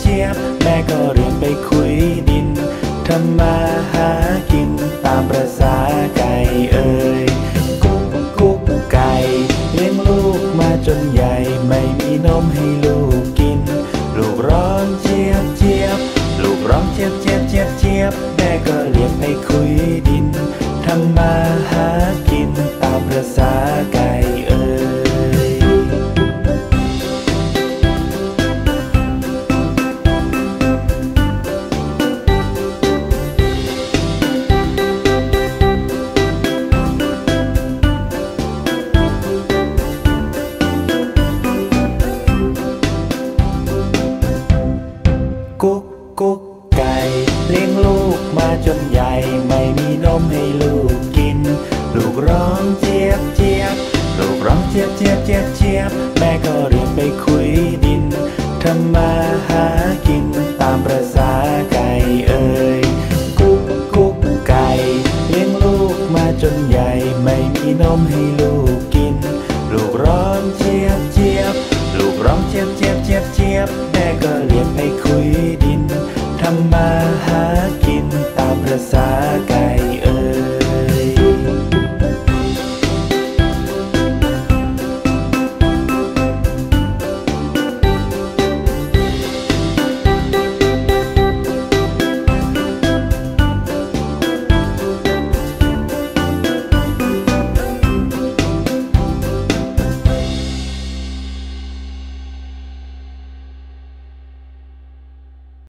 เจี๊ยบแม่ก็เรียนไปคุยดินทำมาหากินตามประษาไก่เอ่ยกุ๊กกุ๊กไก่เลี้ยงลูกมาจนใหญ่ไม่มีนมให้ลูกกิน ลูกร้องเจี๊ยบเจี๊ยบลูกร้องเจี๊ยบเจี๊ยบเจี๊ยบเจี๊ยบแม่ก็เรียนไปคุยดินทำมา กุ๊กกุ๊กไก่เลี้ยงลูกมาจนใหญ่ไม่มีนมให้ลูกกิน ลูกร้องเจี๊ยบเจี๊ยบลูกร้องเจี๊ยบเจี๊ยบเจี๊ยบเจี๊ยบแม่ก็เรียนไปคุยดินทำมาหากินตามประษาไก่เอ่ยกุ๊กกุ๊กไก่เลี้ยงลูกมาจนใหญ่ไม่มีนมให้ลูกกิน ร้องเจี๊ยบเจี๊ยบเจี๊ยบเจี๊ยบแม่ก็เรียกไปคุยดินทำไม